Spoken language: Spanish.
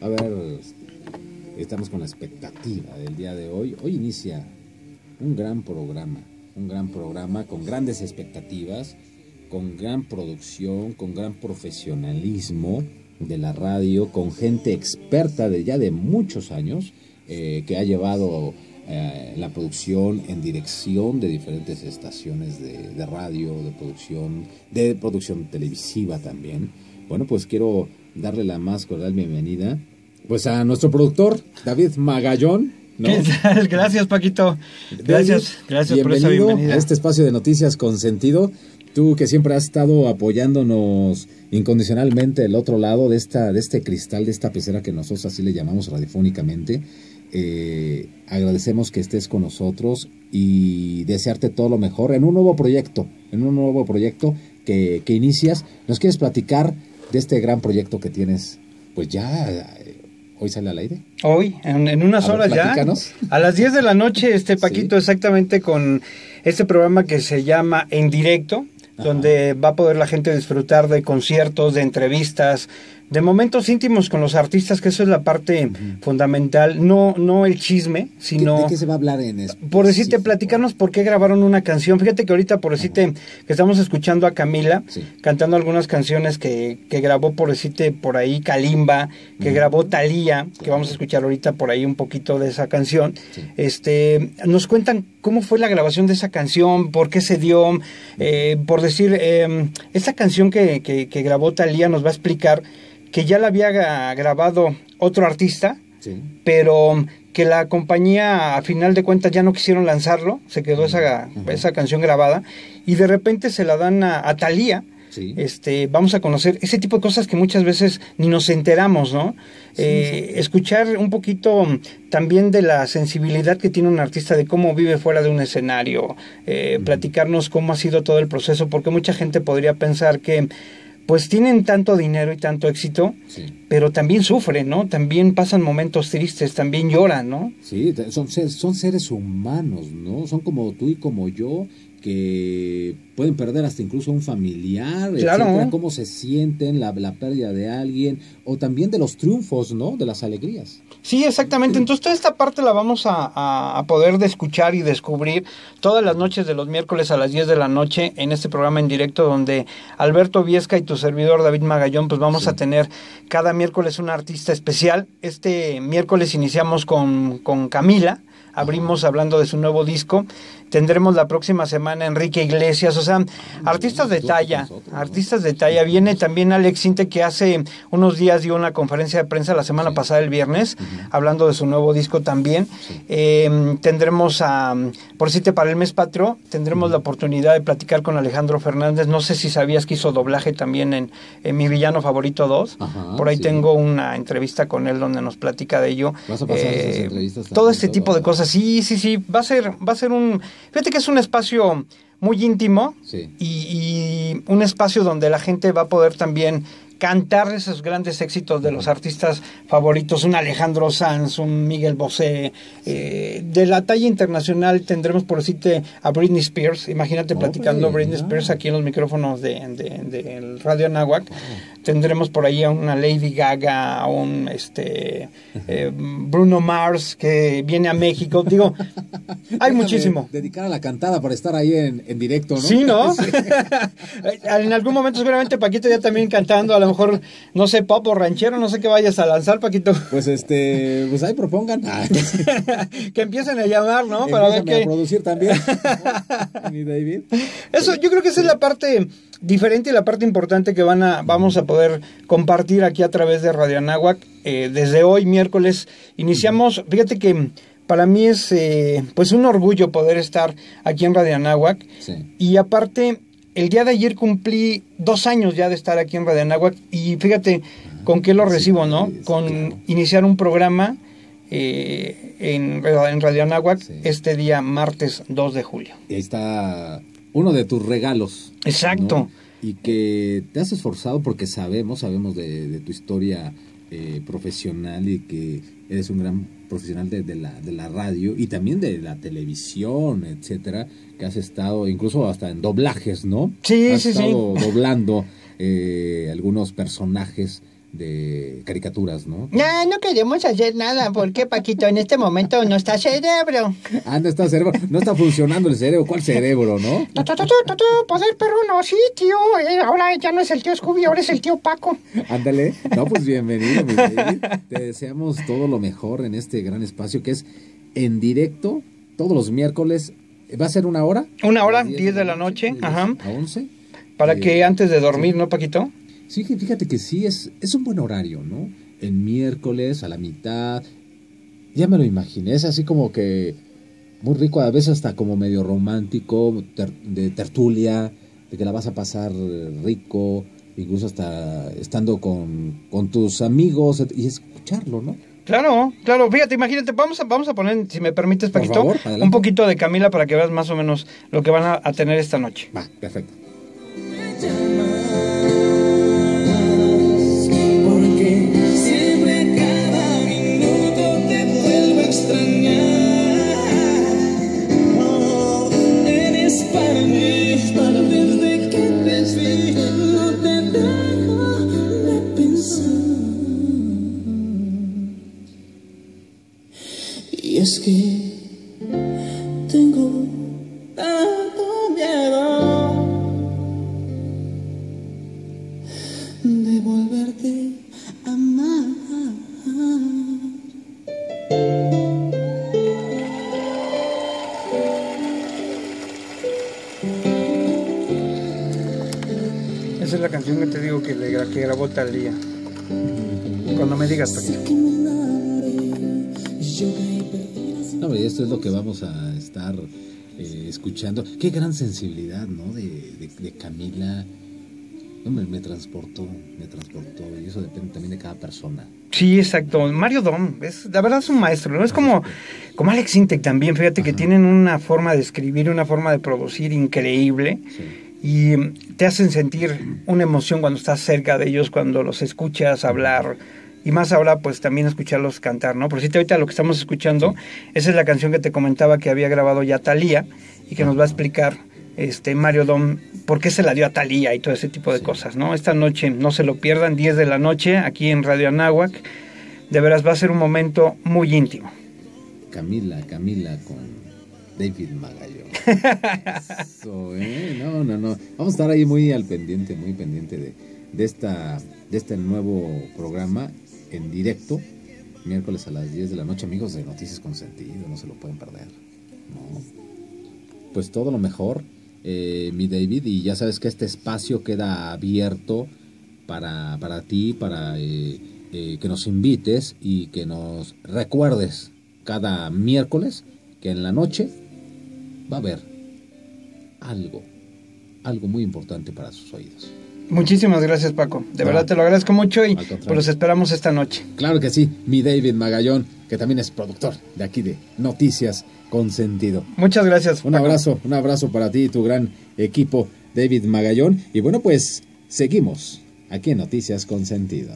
A ver, estamos con la expectativa del día de hoy. Hoy inicia un gran programa, un gran programa con grandes expectativas, con gran producción, con gran profesionalismo de la radio, con gente experta de ya de muchos años eh, que ha llevado eh, la producción en dirección de diferentes estaciones de, de radio, de producción, de producción televisiva también. Bueno, pues quiero darle la más cordial bienvenida pues a nuestro productor David Magallón. ¿no? ¿Qué tal? Gracias, Paquito. Gracias, David, gracias por esa bienvenido bienvenida. a este espacio de noticias con sentido. Tú que siempre has estado apoyándonos incondicionalmente del otro lado de esta, de este cristal, de esta pecera que nosotros así le llamamos radiofónicamente. Eh, agradecemos que estés con nosotros y desearte todo lo mejor en un nuevo proyecto, en un nuevo proyecto que, que inicias. ¿Nos quieres platicar de este gran proyecto que tienes? Pues ya, eh, hoy sale al aire. Hoy, en, en unas A ver, horas ya, a las 10 de la noche, este Paquito, Sí. exactamente con este programa que se llama En Directo, Ajá. donde va a poder la gente disfrutar de conciertos, de entrevistas, de momentos íntimos con los artistas, que eso es la parte fundamental, no, no el chisme, ¿Qué- sino... ¿De qué se va a hablar en eso? Por decirte, platicarnos por qué grabaron una canción. Fíjate que ahorita, por decirte, que estamos escuchando a Camila Sí. cantando algunas canciones que, que grabó, por decirte, por ahí Kalimba, que grabó Thalía, que vamos a escuchar ahorita por ahí un poquito de esa canción. Sí. Este, nos cuentan cómo fue la grabación de esa canción, por qué se dio, eh, por decir, eh, esa canción que, que, que grabó Thalía nos va a explicar que ya la había gra- grabado otro artista, Sí. pero que la compañía a final de cuentas ya no quisieron lanzarlo, se quedó esa, esa canción grabada y de repente se la dan a, a Thalía. Sí. Este, vamos a conocer ese tipo de cosas que muchas veces ni nos enteramos, ¿no? Eh, Escuchar un poquito mm, también de la sensibilidad que tiene un artista, de cómo vive fuera de un escenario, eh, platicarnos cómo ha sido todo el proceso, porque mucha gente podría pensar que pues tienen tanto dinero y tanto éxito, Sí. pero también sufren, ¿no? También pasan momentos tristes, también lloran, ¿no? Sí, son, son seres humanos, ¿no? Son como tú y como yo que pueden perder hasta incluso un familiar, Claro. etcétera, cómo se sienten, la, la pérdida de alguien, o también de los triunfos, ¿no? De las alegrías. Sí, exactamente. Entonces toda esta parte la vamos a, a- a poder de escuchar y descubrir todas las noches de los miércoles a las 10 de la noche en este programa en directo donde Alberto Viesca y tu servidor David Magallón pues vamos Sí. a tener cada miércoles un artista especial. Este miércoles iniciamos con, con Camila. Abrimos hablando de su nuevo disco. Tendremos la próxima semana Enrique Iglesias, o sea, artistas de talla, artistas de talla. Viene también Alex Sinte que hace unos días dio una conferencia de prensa la semana pasada, el viernes, hablando de su nuevo disco también. Eh, tendremos a, por decirte, para el mes patrio, tendremos la oportunidad de platicar con Alejandro Fernández. No sé si sabías que hizo doblaje también en, en Mi Villano Favorito 2. Ajá, por ahí sí. tengo una entrevista con él donde nos platica de ello. ¿Vas a pasar esas entrevistas Todo este todo? tipo de cosas. Sí, sí, sí. Va a ser, va a ser un. Fíjate que es un espacio muy íntimo Sí. y, y un espacio donde la gente va a poder también cantar esos grandes éxitos de los artistas favoritos, un Alejandro Sanz, un Miguel Bosé, eh, de la talla internacional tendremos por decirte a Britney Spears, imagínate platicando Britney ya. Spears aquí en los micrófonos de, de- del Radio Anáhuac, tendremos por ahí a una Lady Gaga, a un este eh, Bruno Mars que viene a México, digo, hay muchísimo. Dedicar a la cantada para estar ahí en, en directo, ¿no? Sí, ¿no? en algún momento seguramente Paquito ya también cantando, a lo mejor, no sé, pop o ranchero, no sé qué vayas a lanzar, Paquito. Pues este, pues ahí propongan. Que empiecen a llamar, ¿no? Para ver Empiézame a qué... producir también. David. Eso, yo creo que esa es la parte diferente la parte importante que van a, vamos a poder compartir aquí a través de Radio Anáhuac. Eh, desde hoy, miércoles, iniciamos, fíjate que para mí es eh, pues un orgullo poder estar aquí en Radio Anáhuac. Sí. Y aparte, el día de ayer cumplí dos años ya de estar aquí en Radio Anáhuac y fíjate con qué lo sí, recibo, ¿no? sí, Con claro. iniciar un programa eh, en, en Radio Anáhuac este día martes 2 de julio. Está uno de tus regalos. Exacto. ¿no? Y que te has esforzado porque sabemos, sabemos de, de tu historia eh, profesional y que eres un gran profesional de, de la, de la radio y también de la televisión, etcétera, que has estado incluso hasta en doblajes, ¿no? Sí, has sí, sí. estado doblando eh, algunos personajes de caricaturas, ¿no? No, no queremos hacer nada porque Paquito en este momento no está cerebro. Ah, no está cerebro, no está funcionando el cerebro, ¿cuál cerebro, no? Poder perruno, sí, tío. Eh, ahora ya no es el tío Scooby, ahora es el tío Paco. Ándale. No, pues bienvenido, mi. Te deseamos todo lo mejor en este gran espacio que es en directo todos los miércoles. ¿Va a ser una hora? Una hora, A las 10 de la noche, ajá. 10 A 11. Para Eh, que antes de dormir, ¿no, Paquito? Sí, fíjate que sí, es, es un buen horario, ¿no? El miércoles a la mitad. Ya me lo imaginé, es así como que muy rico, a veces hasta como medio romántico, ter- de tertulia, de que la vas a pasar rico, incluso hasta estando con, con tus amigos y escucharlo, ¿no? Claro, claro, fíjate, imagínate, vamos a, vamos a poner, si me permites, Por Paquito, favor, un poquito de Camila para que veas más o menos lo que van a, a tener esta noche. Va, perfecto. distant Esa es la canción que te digo que, grabó Talía. Cuando me digas, perdida sin No, esto es lo que vamos a estar eh, escuchando. Qué gran sensibilidad, ¿no? De, de, de Camila. No, me, me transportó, me transportó. Y eso depende también de cada persona. Sí, exacto. Mario Dom, es, la verdad es un maestro, ¿no? Es como, como Alex Intec también, fíjate que tienen una forma de escribir, una forma de producir increíble Sí. y mm, te hacen sentir una emoción cuando estás cerca de ellos, cuando los escuchas hablar y más ahora pues también escucharlos cantar, ¿no? Por si ahorita lo que estamos escuchando, esa es la canción que te comentaba que había grabado ya Talía y que nos va a explicar este Mario Dom por qué se la dio a Talía y todo ese tipo de Sí. cosas, ¿no? Esta noche no se lo pierdan, 10 de la noche aquí en Radio Anáhuac. De veras va a ser un momento muy íntimo. Camila, Camila con David Magallón. Eso, ¿eh? No, no, no. Vamos a estar ahí muy al pendiente, muy pendiente de, de, esta, de este nuevo programa en directo, miércoles a las 10 de la noche, amigos de Noticias con Sentido, no se lo pueden perder. No. Pues todo lo mejor, eh, mi David, y ya sabes que este espacio queda abierto para, para ti, para eh, eh, que nos invites y que nos recuerdes cada miércoles que en la noche va a haber algo, algo muy importante para sus oídos. Muchísimas gracias Paco, de verdad te lo agradezco mucho y pues los esperamos esta noche. Claro que sí, mi David Magallón, que también es productor de aquí de Noticias con Sentido. Muchas gracias. Un Paco. abrazo, un abrazo para ti y tu gran equipo, David Magallón. Y bueno, pues seguimos aquí en Noticias con Sentido.